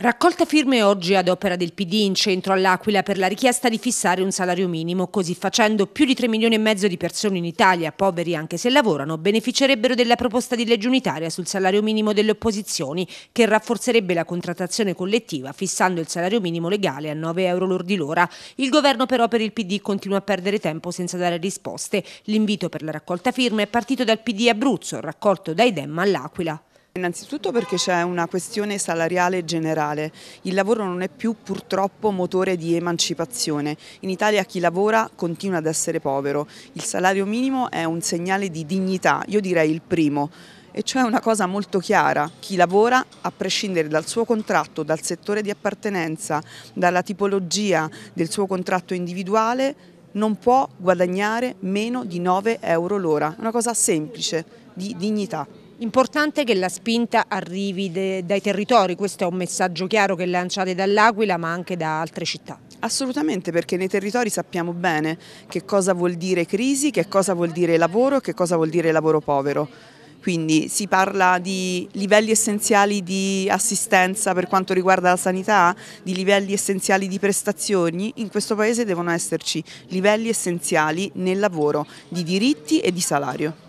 Raccolta firme oggi ad opera del PD in centro all'Aquila per la richiesta di fissare un salario minimo. Così facendo più di 3 milioni e mezzo di persone in Italia, poveri anche se lavorano, beneficerebbero della proposta di legge unitaria sul salario minimo delle opposizioni che rafforzerebbe la contrattazione collettiva fissando il salario minimo legale a 9 euro lordi l'ora. Il governo però per il PD continua a perdere tempo senza dare risposte. L'invito per la raccolta firme è partito dal PD Abruzzo, raccolto dai Dem all'Aquila. Innanzitutto perché c'è una questione salariale generale, il lavoro non è più purtroppo motore di emancipazione, in Italia chi lavora continua ad essere povero, il salario minimo è un segnale di dignità, io direi il primo, e cioè una cosa molto chiara, chi lavora a prescindere dal suo contratto, dal settore di appartenenza, dalla tipologia del suo contratto individuale non può guadagnare meno di 9 euro l'ora, una cosa semplice, di dignità. Importante che la spinta arrivi dai territori, questo è un messaggio chiaro che lanciate dall'Aquila ma anche da altre città. Assolutamente perché nei territori sappiamo bene che cosa vuol dire crisi, che cosa vuol dire lavoro, che cosa vuol dire lavoro povero. Quindi si parla di livelli essenziali di assistenza per quanto riguarda la sanità, di livelli essenziali di prestazioni, in questo Paese devono esserci livelli essenziali nel lavoro, di diritti e di salario.